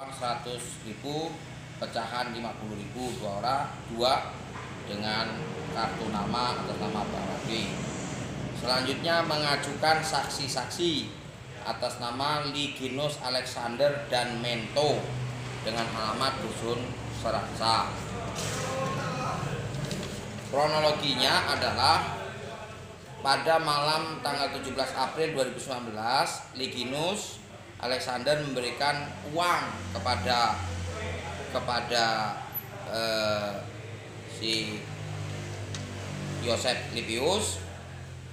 100 ribu pecahan 50 ribu dua orang dua dengan kartu nama atas nama Pak selanjutnya mengajukan saksi-saksi atas nama Liginus Alexander dan Mento dengan alamat Dusun Seraksa kronologinya adalah pada malam tanggal 17 April 2019 Liginus Alexander memberikan uang kepada kepada eh, si Yosef Lipius.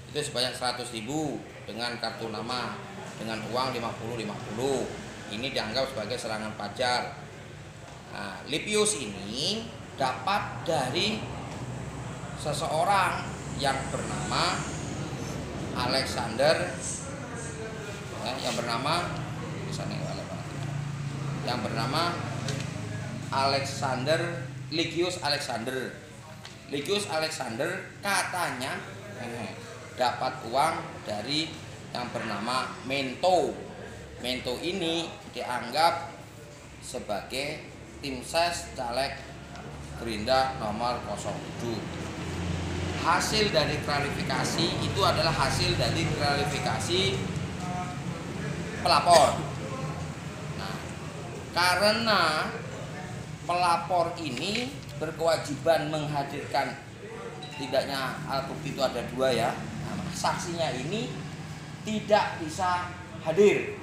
Itu sebanyak 100 ribu dengan kartu nama dengan uang 50-50 ini dianggap sebagai serangan pajar nah, Lipius ini dapat dari seseorang yang bernama Alexander ya, yang bernama yang bernama Alexander Ligius Alexander. Ligius Alexander katanya eh, dapat uang dari yang bernama Mento. Mento ini dianggap sebagai tim ses caleg Gerinda nomor 07 hasil dari klarifikasi itu adalah hasil dari klarifikasi pelapor karena pelapor ini berkewajiban menghadirkan tidaknya alat bukti itu ada dua ya. Nah, saksinya ini tidak bisa hadir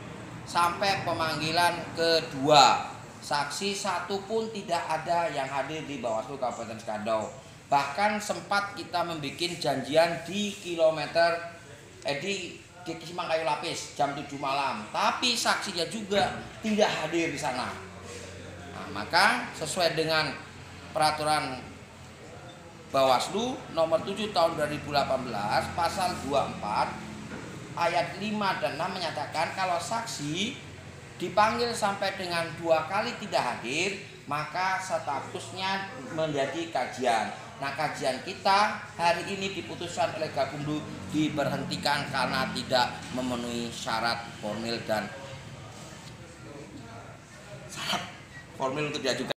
sampai pemanggilan kedua. Saksi satu pun tidak ada yang hadir di Bawaslu Kabupaten Skadau bahkan sempat kita membuat janjian di kilometer eh di di Kayu Lapis jam 7 malam. Tapi saksinya juga tidak hadir di sana. Nah, maka sesuai dengan peraturan Bawaslu nomor 7 tahun 2018 pasal 24 ayat 5 dan 6 menyatakan kalau saksi dipanggil sampai dengan dua kali tidak hadir maka statusnya menjadi kajian Nah kajian kita hari ini diputuskan oleh Gakumdu diberhentikan karena tidak memenuhi syarat formil dan syarat formil untuk diajukan.